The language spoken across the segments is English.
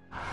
Mission complete.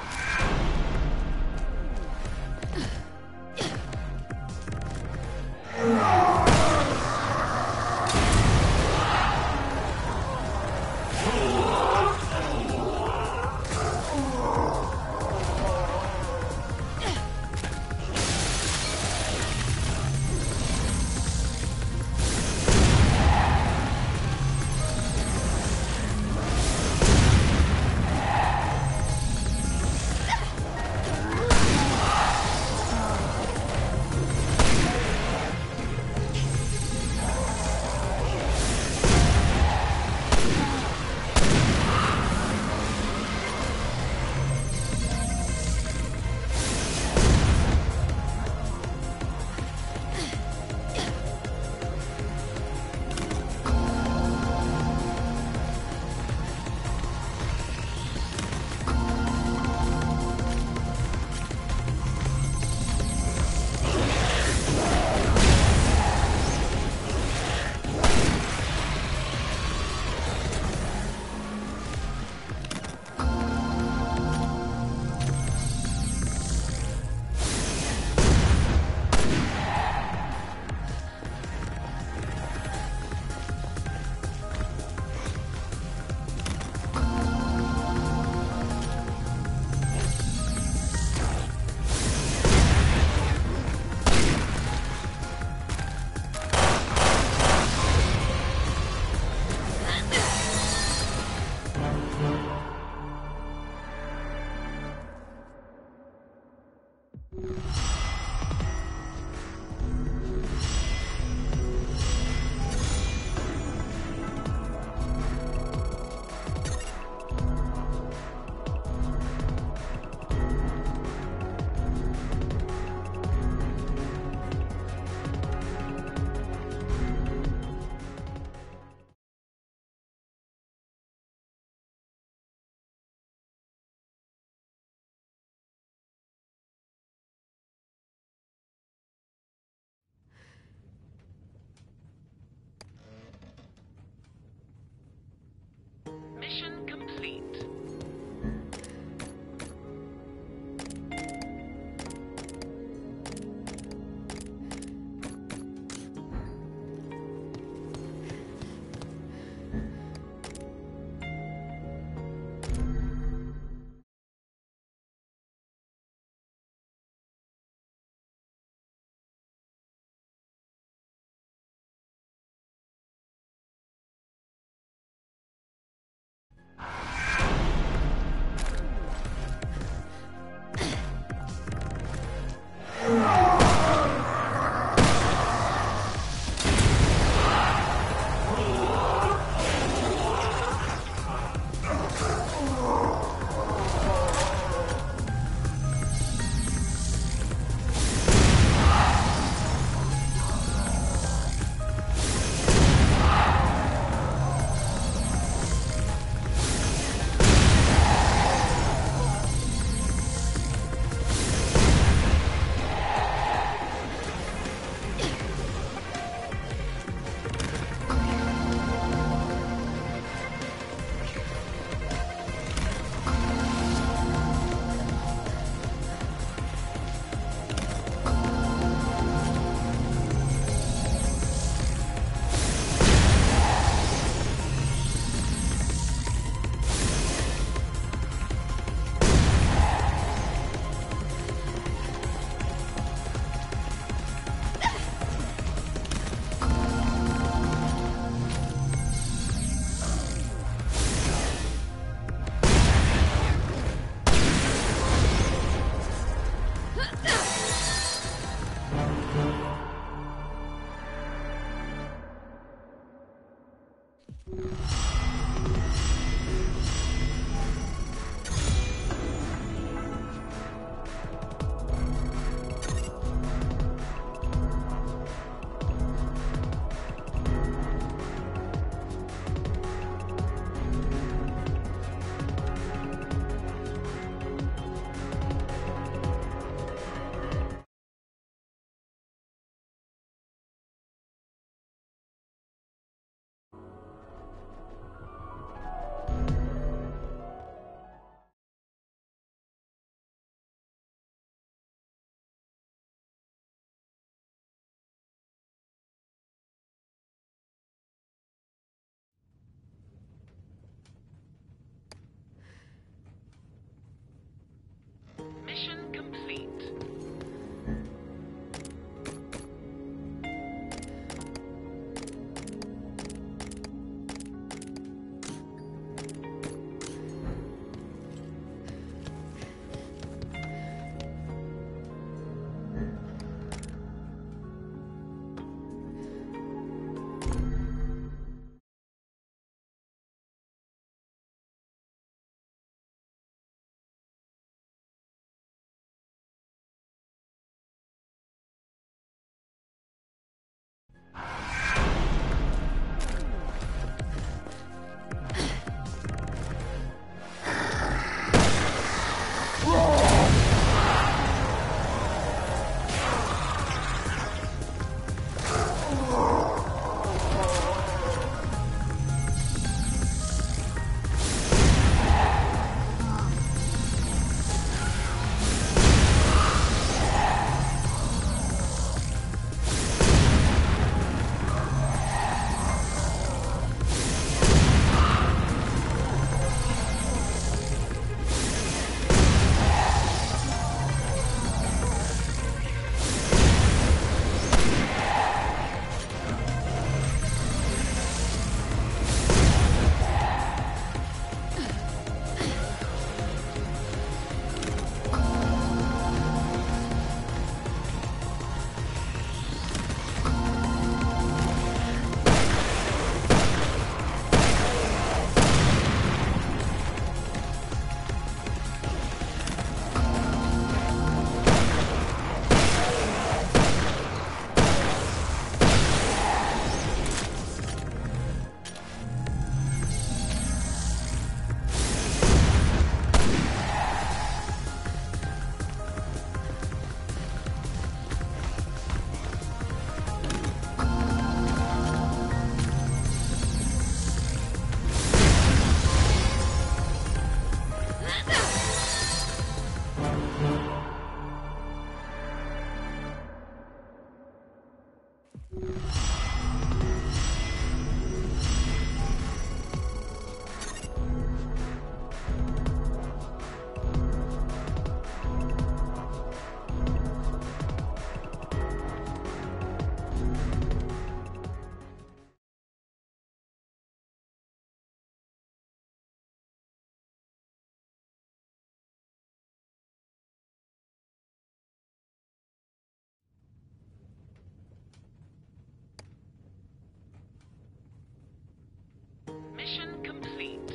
Mission complete.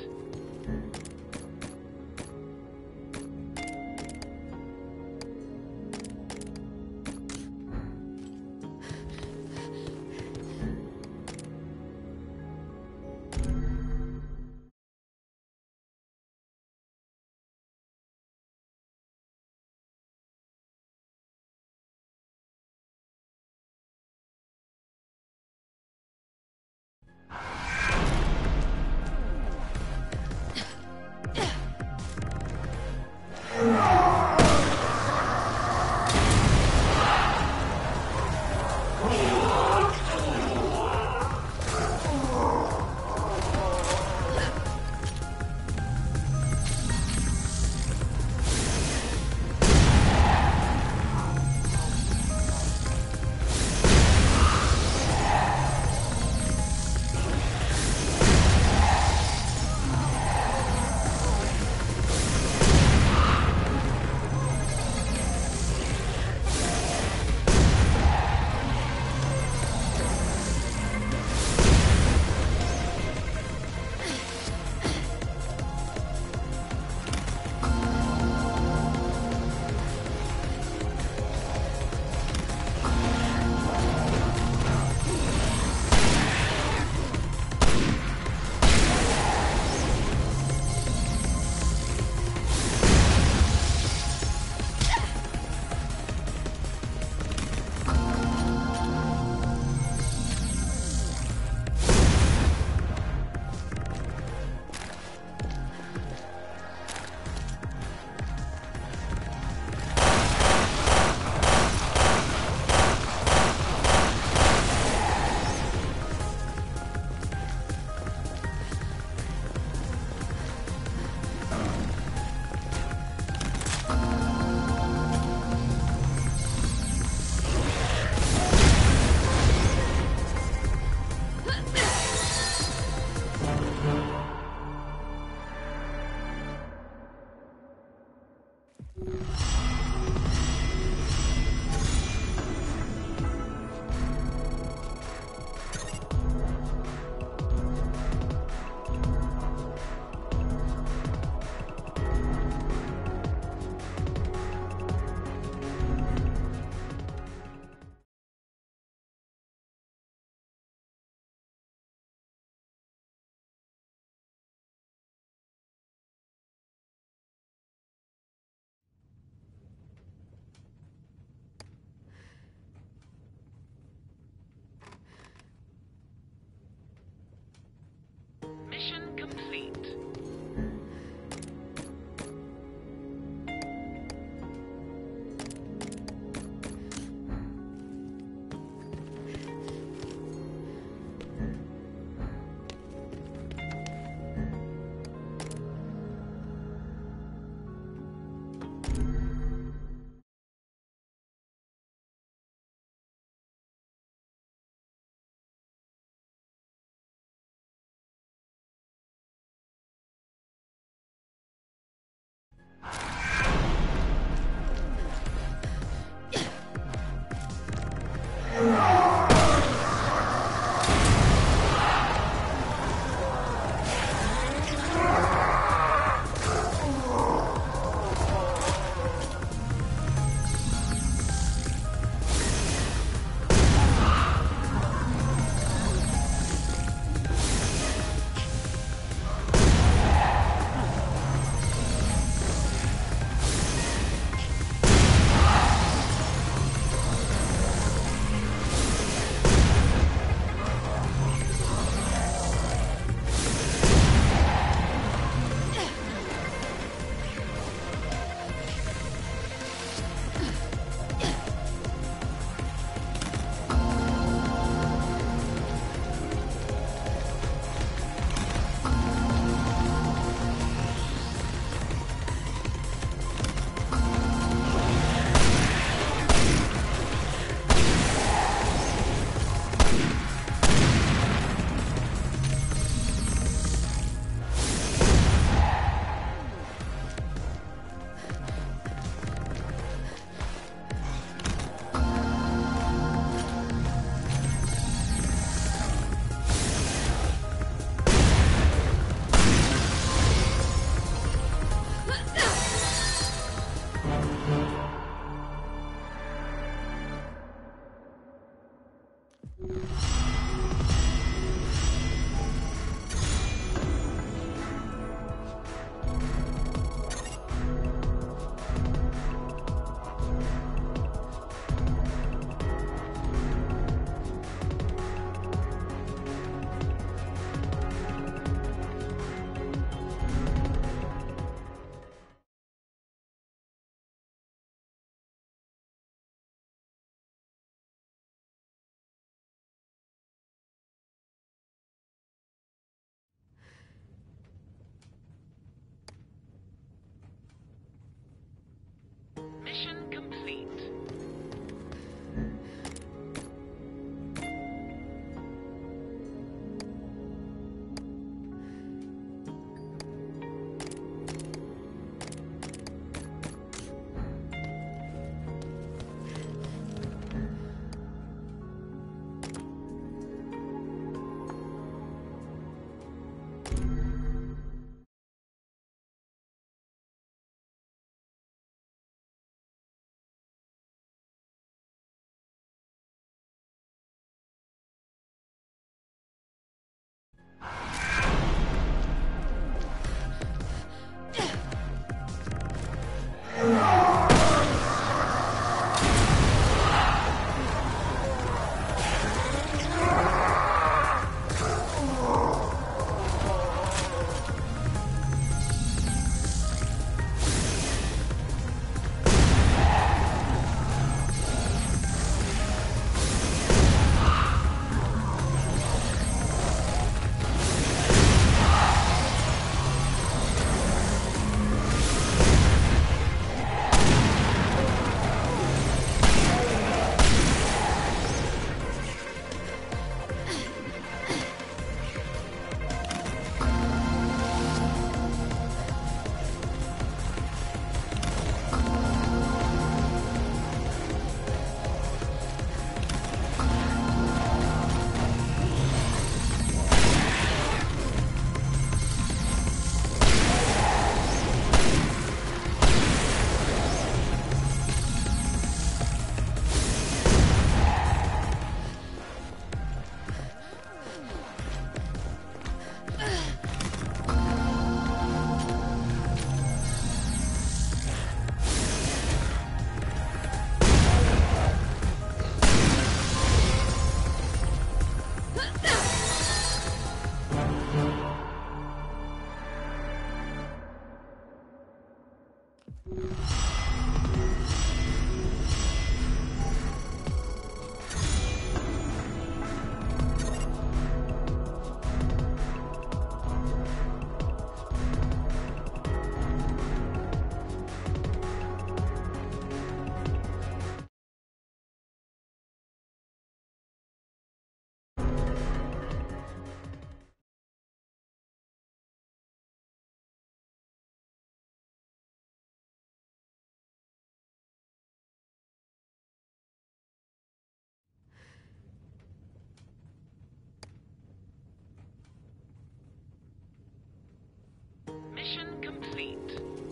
complete. Mission complete. Mission complete.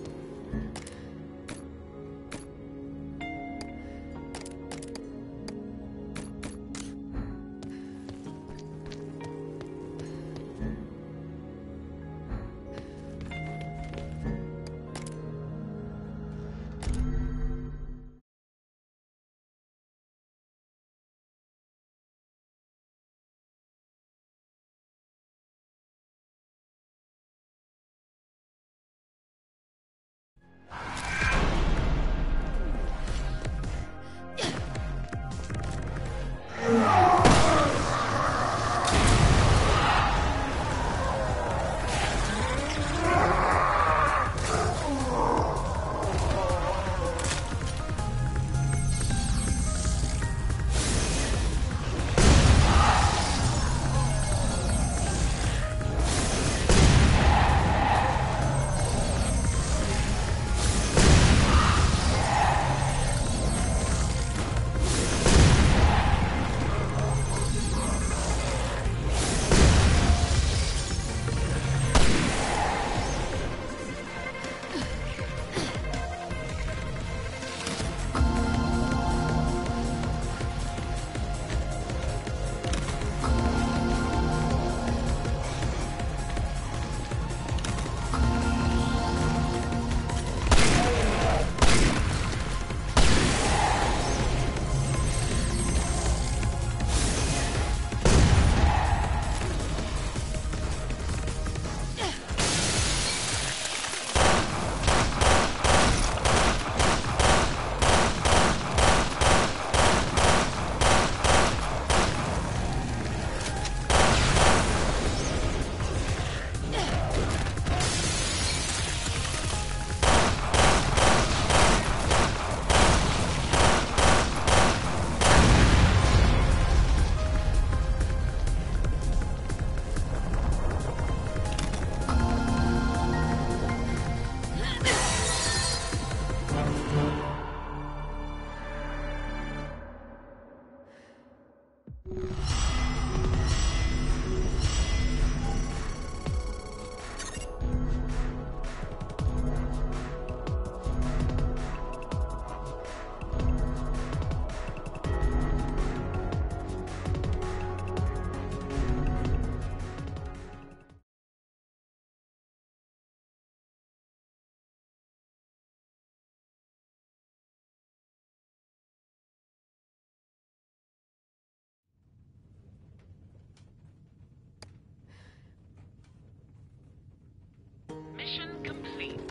Mission complete.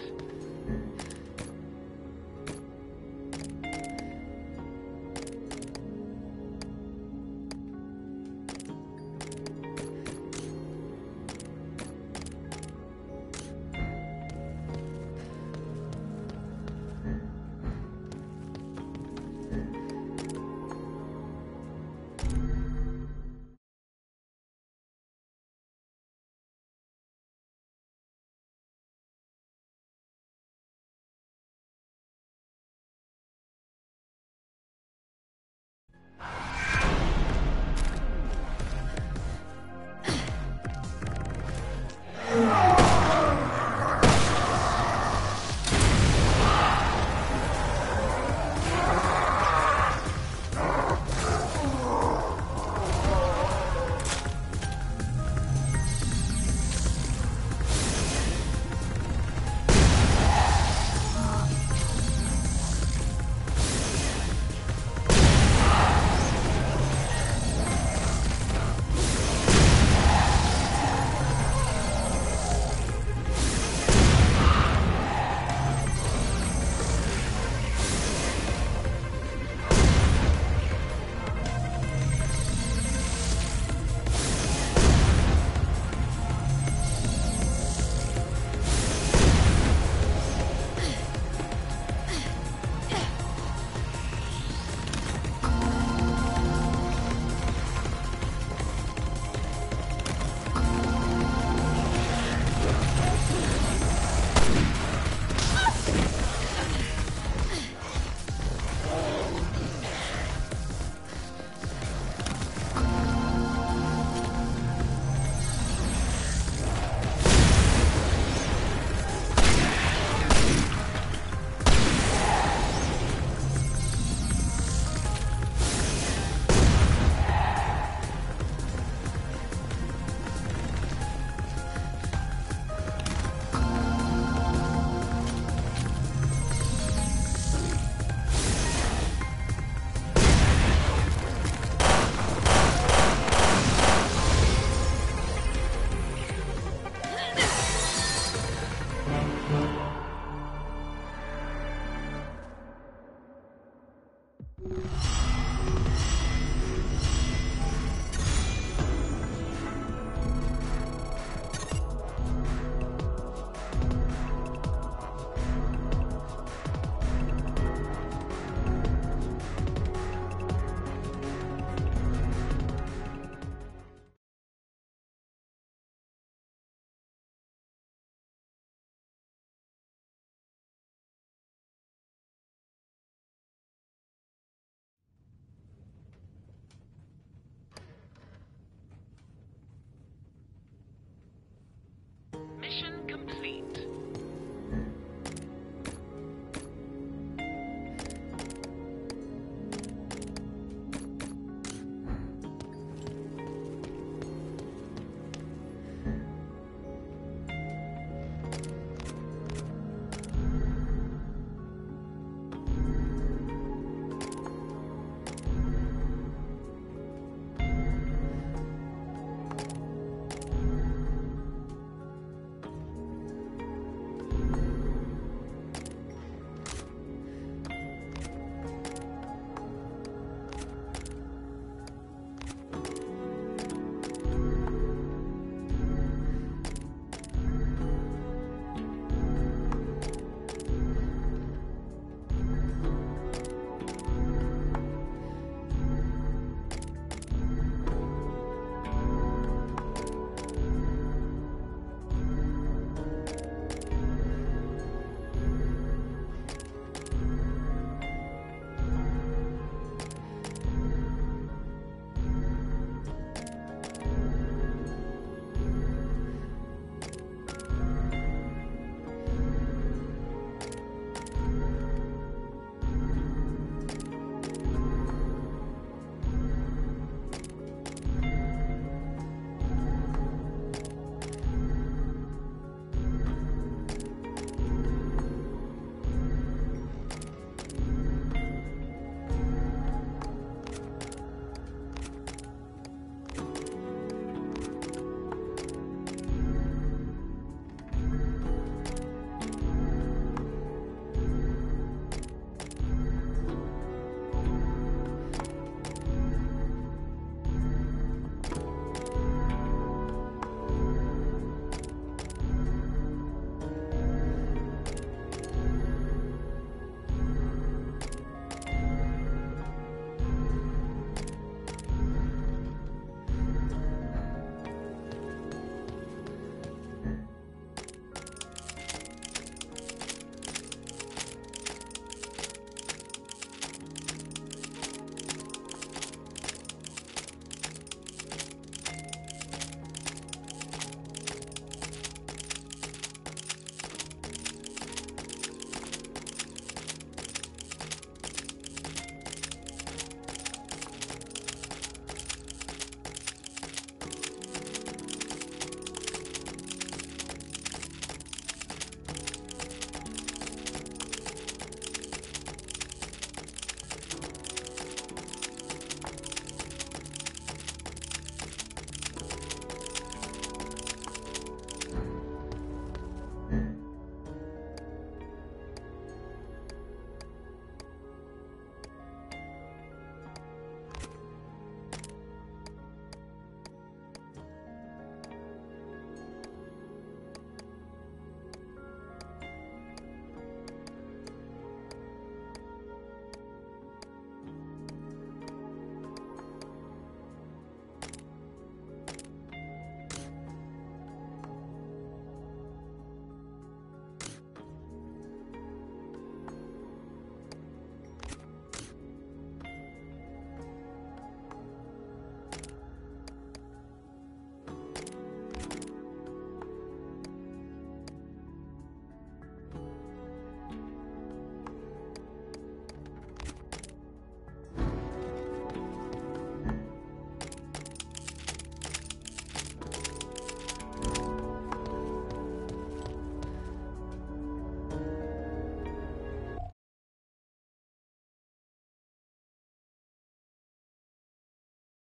Mission complete.